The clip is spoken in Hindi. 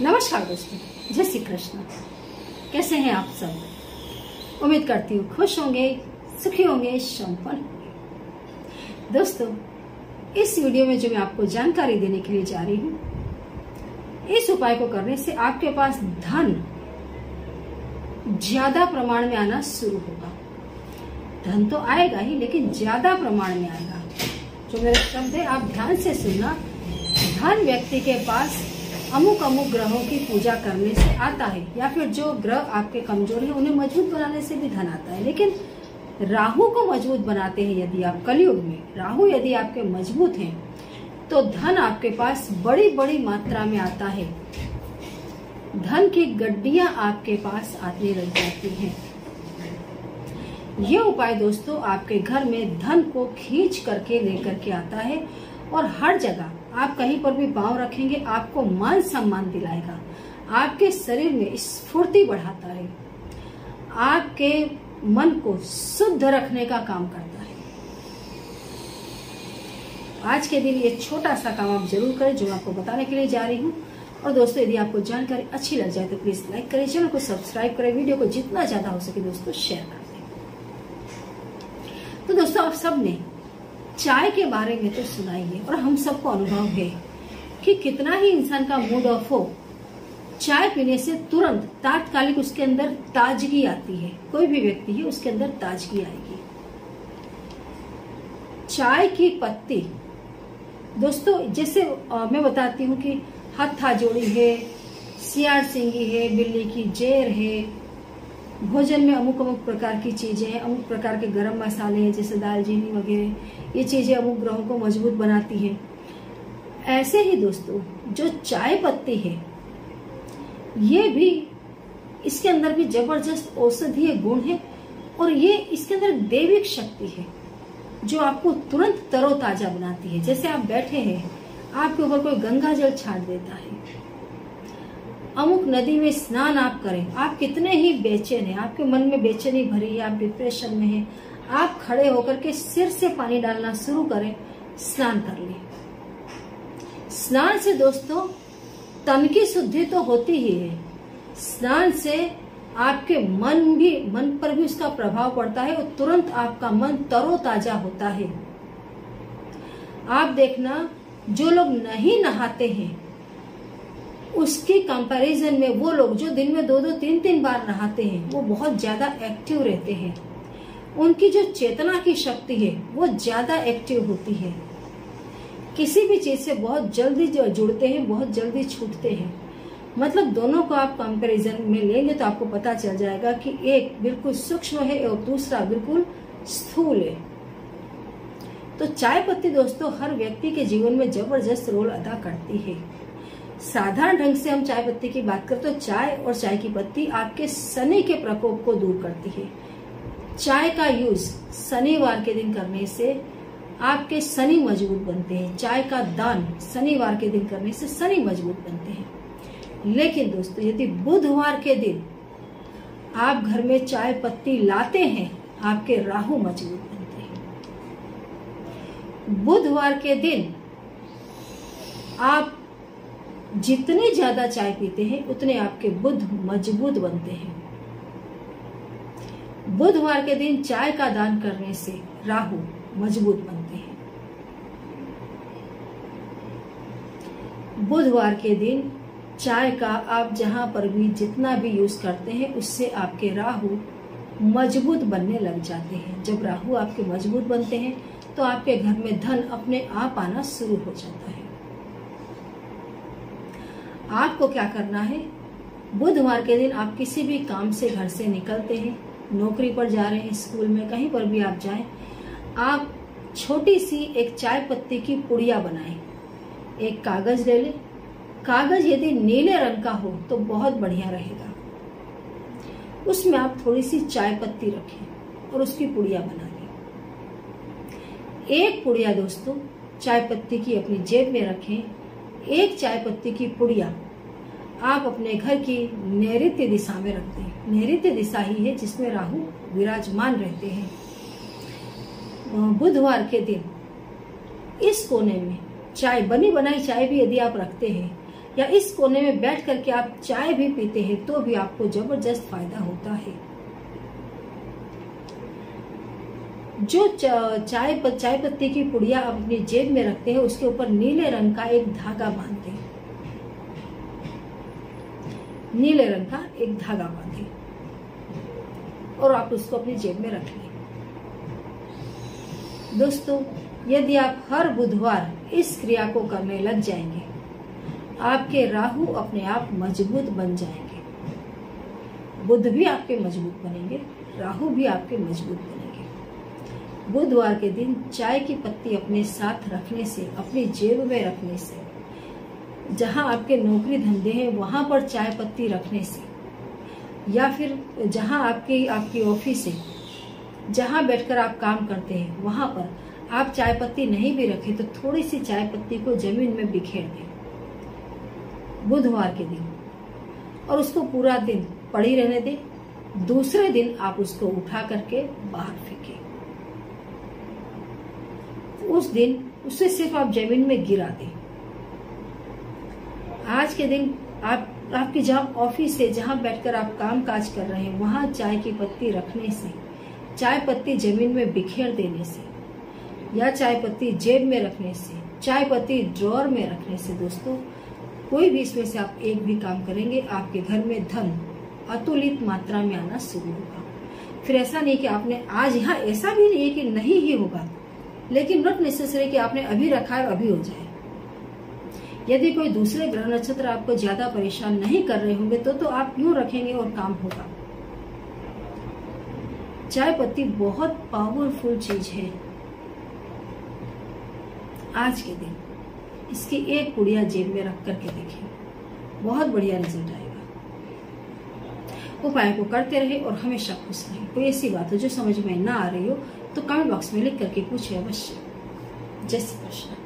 नमस्कार दोस्तों, जय श्री कृष्ण। कैसे हैं आप सब? उम्मीद करती हूँ खुश होंगे, सुखी होंगे, संपन्न दोस्तों, इस वीडियो में जो मैं आपको जानकारी देने के लिए जा रही हूँ, इस उपाय को करने से आपके पास धन ज़्यादा प्रमाण में आना शुरू होगा। धन तो आएगा ही, लेकिन ज़्यादा प्रमाण में आएगा। जो मेरे शब्द है, आप ध्यान से सुनना। धन व्यक्ति के पास अमुक अमुक ग्रहों की पूजा करने से आता है, या फिर जो ग्रह आपके कमज़ोर है, उन्हें मज़बूत बनाने से भी धन आता है। लेकिन राहु को मज़बूत बनाते हैं यदि आप कलयुग में, राहु यदि आपके मज़बूत हैं तो धन आपके पास बड़ी बड़ी मात्रा में आता है। धन की गड्डियाँ आपके पास आने लग जाती हैं। ये उपाय दोस्तों आपके घर में धन को खींच करके लेकर के आता है, और हर जगह आप कहीं पर भी पाँव रखेंगे, आपको मान सम्मान दिलाएगा। आपके शरीर में स्फूर्ति बढ़ाता है। आपके मन को शुद्ध रखने का काम करता है। आज के दिन ये छोटा सा काम आप ज़रूर करें, जो आपको बताने के लिए जा रही हूँ। और दोस्तों, यदि आपको जानकारी अच्छी लग जाए तो प्लीज़ लाइक करें, चैनल को सब्सक्राइब करें, वीडियो को जितना ज़्यादा हो सके दोस्तों, शेयर कर दें। तो दोस्तों, आप सबने चाय के बारे में तो सुनाइए और हम सबको अनुभव है कि कितना ही इंसान का मूड ऑफ़ हो, चाय पीने से तुरंत तात्कालिक उसके अंदर ताजगी आती है। कोई भी व्यक्ति है उसके अंदर ताजगी आएगी। चाय की पत्ती। दोस्तों, जैसे मैं बताती हूँ कि हत्था जोड़ी है, सियार सिंगी है, बिल्ली की जेर है भोजन में अमुक अमुक प्रकार की चीज़ें हैं, अमुक प्रकार के गरम मसाले हैं, जैसे दालचीनी वगैरह, ये चीज़ें अमुक ग्रहों को मज़बूत बनाती है। ऐसे ही दोस्तों, जो चाय पत्ती है, ये भी इसके अंदर भी ज़बरदस्त औषधीय गुण है और ये इसके अंदर देविक शक्ति है, जो आपको तुरंत तरोताजा बनाती है। जैसे आप बैठे हैं, आपके ऊपर कोई गंगा जल छाट देता है अमुक नदी में स्नान आप करें। आप कितने ही बेचैन हैं। आपके मन में बेचैनी भरी है, आप डिप्रेशन में हैं। आप खड़े होकर के सिर से पानी डालना शुरू करें, स्नान कर लें। स्नान से दोस्तों, तन की शुद्धि तो होती ही है। स्नान से आपके मन भी, मन पर भी उसका प्रभाव पड़ता है और तुरंत आपका मन तरोताजा होता है। आप देखना, जो लोग नहीं नहाते हैं उसके कंपैरिजन में वो लोग जो दिन में दो दो तीन तीन बार नहाते हैं, वो बहुत ज़्यादा एक्टिव रहते हैं। उनकी जो चेतना की शक्ति है, वो ज़्यादा एक्टिव होती है। किसी भी चीज़ से बहुत जल्दी जुड़ते हैं, बहुत जल्दी छूटते हैं। मतलब दोनों को आप कंपैरिजन में लेंगे तो आपको पता चल जाएगा कि एक बिल्कुल सूक्ष्म है और दूसरा बिल्कुल स्थूल है। तो चाय पत्ती दोस्तों, हर व्यक्ति के जीवन में ज़बरदस्त रोल अदा करती है। साधारण ढंग से हम चाय पत्ती की बात करें तो चाय और चाय की पत्ती आपके शनि के प्रकोप को दूर करती है। चाय का यूज़ शनिवार के दिन करने से आपके शनि मज़बूत बनते हैं। चाय का दान शनिवार के दिन करने से शनि मज़बूत बनते हैं। लेकिन दोस्तों, यदि बुधवार के दिन आप घर में चाय पत्ती लाते हैं, आपके राहु मज़बूत बनते हैं। बुधवार के दिन आप जितने ज़्यादा चाय पीते हैं, उतने आपके बुद्ध मज़बूत बनते हैं। बुधवार के दिन चाय का दान करने से राहु मज़बूत बनते हैं। बुधवार के दिन चाय का आप जहाँ पर भी जितना भी यूज़ करते हैं, उससे आपके राहु मज़बूत बनने लग जाते हैं। जब राहु आपके मज़बूत बनते हैं तो आपके घर में धन अपने आप आना शुरू हो जाता है। आपको क्या करना है? बुधवार के दिन आप किसी भी काम से घर से निकलते हैं, नौकरी पर जा रहे हैं, स्कूल में, कहीं पर भी आप जाएँ, आप छोटी सी एक चाय पत्ती की पुड़िया बनाएँ। एक कागज़ ले लें। कागज़ यदि नीले रंग का हो तो बहुत बढ़िया रहेगा। उसमें आप थोड़ी सी चाय पत्ती रखें और उसकी पुड़िया बना लें। एक पुड़िया दोस्तों, चाय पत्ती की अपनी जेब में रखें। एक चाय पत्ती की पुड़िया आप अपने घर की नैऋत्य दिशा में रखते हैं। नैऋत्य दिशा ही है जिसमें राहु विराजमान रहते हैं। बुधवार के दिन इस कोने में चाय बनी बनाई चाय भी यदि आप रखते हैं या इस कोने में बैठ करके आप चाय भी पीते हैं तो भी आपको ज़बरदस्त फ़ायदा होता है। जो चाय चाय पत्ती की पुड़िया आप अपनी जेब में रखते हैं, उसके ऊपर नीले रंग का एक धागा बांधते हैं। नीले रंग का एक धागा बांधे और आप उसको अपनी जेब में रख लें। दोस्तों, यदि आप हर बुधवार इस क्रिया को करने लग जाएँगे, आपके राहु अपने आप मज़बूत बन जाएँगे। बुध भी आपके मज़बूत बनेंगे, राहु भी आपके मज़बूत बनेंगे। बुधवार के दिन चाय की पत्ती अपने साथ रखने से, अपनी जेब में रखने से, जहाँ आपके नौकरी धंधे हैं, वहाँ पर चाय पत्ती रखने से, या फिर जहाँ आपकी आपकी ऑफ़िस है, जहाँ बैठकर आप काम करते हैं, वहाँ पर आप चाय पत्ती नहीं भी रखें तो थोड़ी सी चाय पत्ती को ज़मीन में बिखेर दें। बुधवार के दिन, और उसको पूरा दिन पड़ी रहने दें, दूसरे दिन आप उसको उठा करके बाहर फेंके। उस दिन उसे सिर्फ़ आप ज़मीन में गिरा दें। आज के दिन आप, आपकी जहाँ ऑफ़िस से जहाँ बैठकर आप काम काज कर रहे हैं, वहाँ चाय की पत्ती रखने से, चाय पत्ती ज़मीन में बिखेर देने से, या चाय पत्ती जेब में रखने से, चाय पत्ती ड्रॉर में रखने से दोस्तों, कोई भी इसमें से आप एक भी काम करेंगे, आपके घर में धन अतुलित मात्रा में आना शुरू होगा। फिर ऐसा नहीं कि आपने आज यहाँ, ऐसा भी नहीं है कि नहीं ही होगा। लेकिन नॉट नेसेसरी कि आपने अभी रखा है अभी हो जाए। यदि कोई दूसरे ग्रह नक्षत्र आपको ज़्यादा परेशान नहीं कर रहे होंगे तो तो आप क्यों रखेंगे और काम होगा। चाय पत्ती बहुत पावरफुल चीज़ है। आज के दिन इसकी एक पुड़िया जेब में रख करके देखिए बहुत बढ़िया रिज़ल्ट आएगा। उपाय को करते रहे और हमेशा खुश रहे। कोई ऐसी बात हो जो समझ में ना आ रही हो तो कमेंट बॉक्स में लिख करके पूछे अवश्य। जय श्री कृष्ण